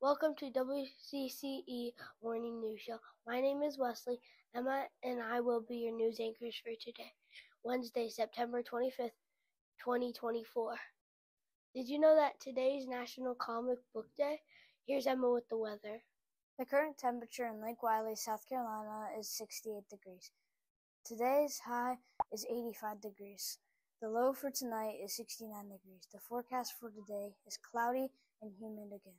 Welcome to WCCE Morning News Show. My name is Wesley. Emma and I will be your news anchors for today, Wednesday, September 25th, 2024. Did you know that today is National Comic Book Day? Here's Emma with the weather. The current temperature in Lake Wylie, South Carolina is 68 degrees. Today's high is 85 degrees. The low for tonight is 69 degrees. The forecast for today is cloudy and humid again.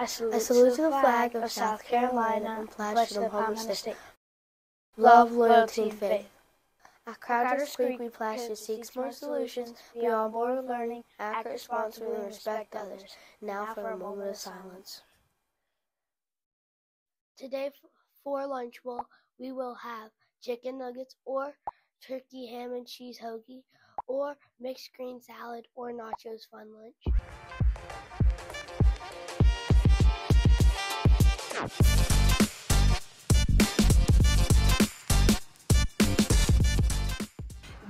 I salute, I salute to the flag of South Carolina and pledge to the Republic state. Love, loyalty, and faith. At Crowder's Creek, we pledge to seek smart solutions, be on board with learning, act responsibly, and respect others. Now for a moment of silence. Today for lunch, well, we will have chicken nuggets or turkey ham and cheese hoagie or mixed green salad or nachos fun lunch.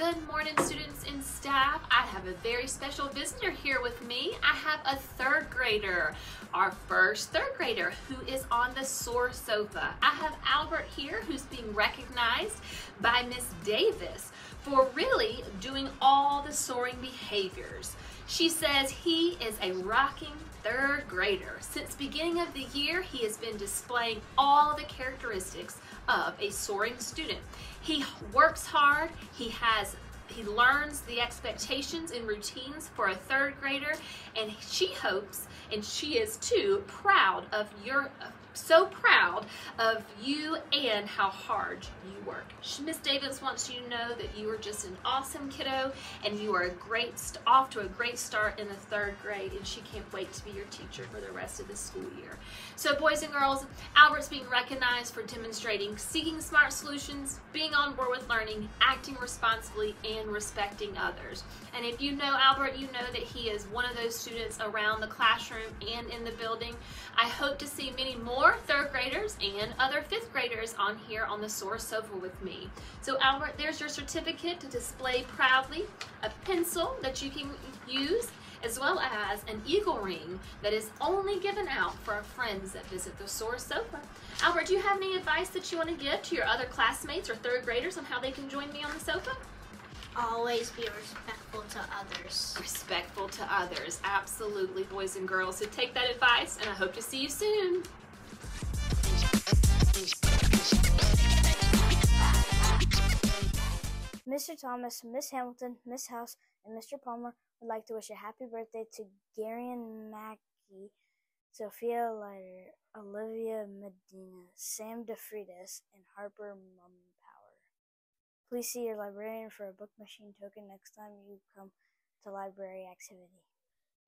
Good morning, students and staff. I have a very special visitor here with me. I have a third grader, our first third grader, who is on the SOAR sofa. I have Albert here, who's being recognized by Miss Davis for really doing all the soaring behaviors. She says he is a rocking third grader. Since beginning of the year, he has been displaying all the characteristics of a soaring student. He works hard, he has he learns the expectations and routines for a third grader and she hopes and she is too proud of your so proud of you and how hard you work. Miss Davis wants you to know that you are just an awesome kiddo and you are a great off to a great start in the third grade and she can't wait to be your teacher for the rest of the school year. So boys and girls, Albert's being recognized for demonstrating seeking smart solutions, being on board with learning, acting responsibly, and respecting others. And if you know Albert, you know that he is one of those students around the classroom and in the building. I hope to see many more third graders and other fifth graders on here on the SOAR sofa with me. So Albert, there's your certificate to display proudly, a pencil that you can use, as well as an eagle ring that is only given out for our friends that visit the SOAR sofa. Albert, do you have any advice that you want to give to your other classmates or third graders on how they can join me on the sofa? Always be respectful to others. Respectful to others, absolutely, boys and girls. So take that advice, and I hope to see you soon. Mr. Thomas, Miss Hamilton, Miss House, and Mr. Palmer would like to wish a happy birthday to Garion Mackey, Sophia Leiter, Olivia Medina, Sam DeFridas, and Harper Mumpower. Please see your librarian for a book machine token next time you come to library activity.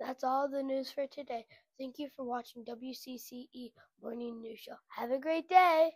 That's all the news for today. Thank you for watching WCCE Morning News Show. Have a great day.